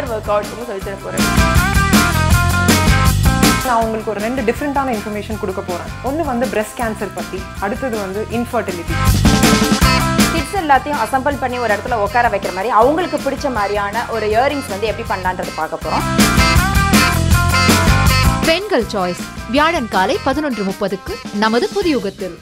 Inner work அவுட்ஸும் சொல்லி தர போகிறேன் நான் உங்களுக்கு ஒரு ரெண்டு டிஃப்ரெண்ட்டான இன்ஃபர்மேஷன் கொடுக்க போகிறேன் ஒன்று வந்து breast கேன்சர் பற்றி அடுத்தது வந்து இன்ஃபர்டிலிட்டி கிட்ஸ் எல்லாத்தையும் அசம்பிள் பண்ணி ஒரு இடத்துல உட்கார வைக்கிற மாதிரி அவங்களுக்கு பிடிச்ச மாதிரியான ஒரு இயரிங்ஸ் வந்து எப்படி பண்ணலான்றது பார்க்க போகிறோம் பெண்கள் சாய்ஸ் வியாழன் காலை பதினொன்று முப்பதுக்கு நமது புதியுகத்தில்.